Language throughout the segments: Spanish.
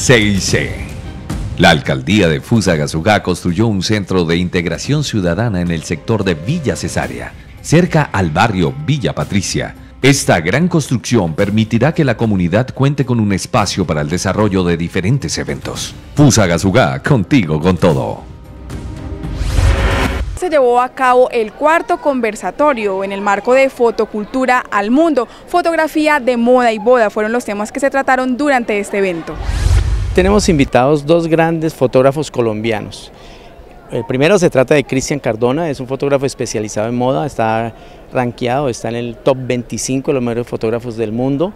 CIC. La alcaldía de Fusagasugá construyó un centro de integración ciudadana en el sector de Villa Cesárea, cerca al barrio Villa Patricia. Esta gran construcción permitirá que la comunidad cuente con un espacio para el desarrollo de diferentes eventos. Fusagasugá, contigo con todo se llevó a cabo el cuarto conversatorio en el marco de Fotocultura al Mundo. Fotografía de moda y boda fueron los temas que se trataron durante este evento. Tenemos invitados dos grandes fotógrafos colombianos. El primero se trata de Cristian Cardona, es un fotógrafo especializado en moda, está rankeado, está en el top 25 de los mejores fotógrafos del mundo.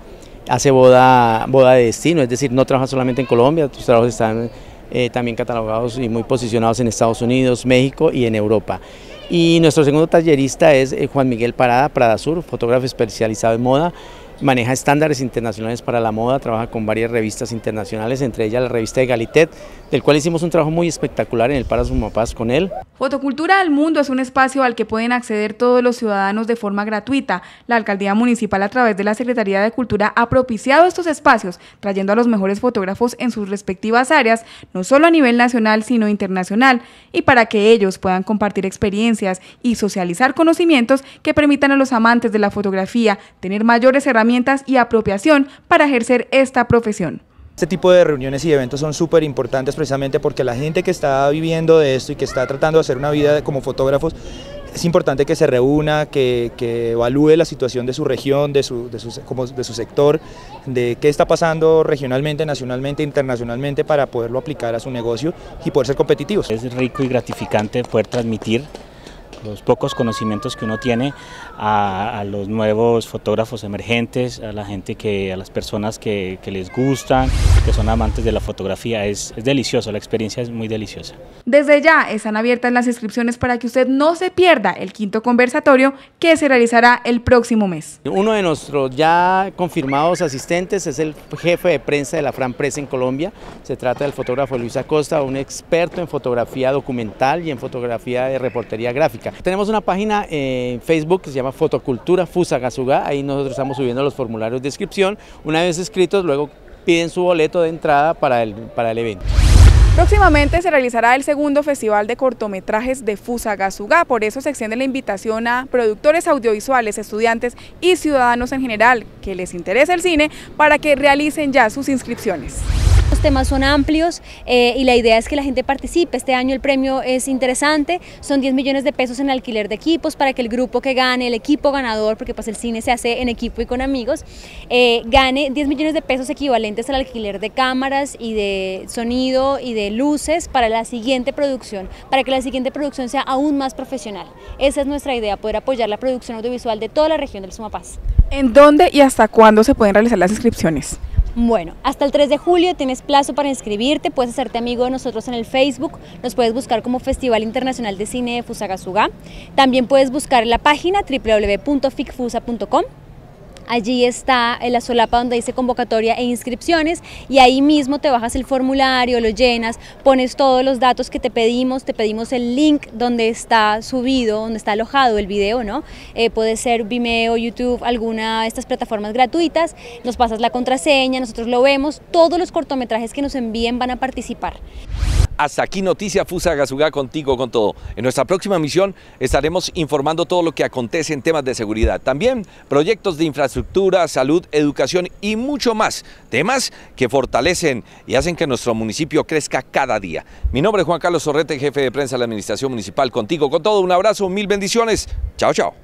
Hace boda, boda de destino, es decir, no trabaja solamente en Colombia, tus trabajos están eh, también catalogados y muy posicionados en Estados Unidos, México y en Europa. Y nuestro segundo tallerista es eh, Juan Miguel Parada, Prada Sur, fotógrafo especializado en moda maneja estándares internacionales para la moda, trabaja con varias revistas internacionales, entre ellas la revista de Galitet, del cual hicimos un trabajo muy espectacular en el Para Sumapaz con él. Fotocultura al Mundo es un espacio al que pueden acceder todos los ciudadanos de forma gratuita. La Alcaldía Municipal a través de la Secretaría de Cultura ha propiciado estos espacios, trayendo a los mejores fotógrafos en sus respectivas áreas, no solo a nivel nacional, sino internacional, y para que ellos puedan compartir experiencias y socializar conocimientos que permitan a los amantes de la fotografía tener mayores herramientas y apropiación para ejercer esta profesión. Este tipo de reuniones y eventos son súper importantes precisamente porque la gente que está viviendo de esto y que está tratando de hacer una vida como fotógrafos, es importante que se reúna, que, evalúe la situación de su región, de su, de, su, como de su sector, de qué está pasando regionalmente, nacionalmente, internacionalmente para poderlo aplicar a su negocio y poder ser competitivos. Es rico y gratificante poder transmitir los pocos conocimientos que uno tiene a, los nuevos fotógrafos emergentes, a la gente que, a las personas que, les gustan, que son amantes de la fotografía. Es, es, delicioso, la experiencia es muy deliciosa. Desde ya están abiertas las inscripciones para que usted no se pierda el quinto conversatorio que se realizará el próximo mes. Uno de nuestros ya confirmados asistentes es el jefe de prensa de la Fran Press en Colombia. Se trata del fotógrafo Luis Acosta, un experto en fotografía documental y en fotografía de reportería gráfica. Tenemos una página en Facebook que se llama Fotocultura Fusagasugá, ahí nosotros estamos subiendo los formularios de inscripción. Una vez escritos, luego piden su boleto de entrada para el, para el evento. Próximamente se realizará el segundo festival de cortometrajes de Fusagasugá, por eso se extiende la invitación a productores audiovisuales, estudiantes y ciudadanos en general que les interese el cine para que realicen ya sus inscripciones. Los temas son amplios eh, y la idea es que la gente participe. Este año el premio es interesante, son 10 millones de pesos en alquiler de equipos para que el grupo que gane, el equipo ganador, porque pues el cine se hace en equipo y con amigos, eh, gane 10 millones de pesos equivalentes al alquiler de cámaras y de sonido y de luces para la siguiente producción, para que la siguiente producción sea aún más profesional. Esa es nuestra idea, poder apoyar la producción audiovisual de toda la región del Sumapaz. ¿En dónde y hasta cuándo se pueden realizar las inscripciones? Bueno, hasta el 3 de julio tienes plazo para inscribirte, puedes hacerte amigo de nosotros en el Facebook, nos puedes buscar como Festival Internacional de Cine de Fusagasugá, también puedes buscar la página www.ficfusa.com Allí está la solapa donde dice convocatoria e inscripciones y ahí mismo te bajas el formulario, lo llenas, pones todos los datos que te pedimos, te pedimos el link donde está subido, donde está alojado el video, ¿no? Eh, puede ser Vimeo, YouTube, alguna de estas plataformas gratuitas, nos pasas la contraseña, nosotros lo vemos, todos los cortometrajes que nos envíen van a participar. Hasta aquí Noticia Fusa Gasugá contigo con todo. En nuestra próxima misión estaremos informando todo lo que acontece en temas de seguridad. También proyectos de infraestructura, salud, educación y mucho más. Temas que fortalecen y hacen que nuestro municipio crezca cada día. Mi nombre es Juan Carlos Sorrete, jefe de prensa de la Administración Municipal. Contigo con todo. Un abrazo, mil bendiciones. Chao, chao.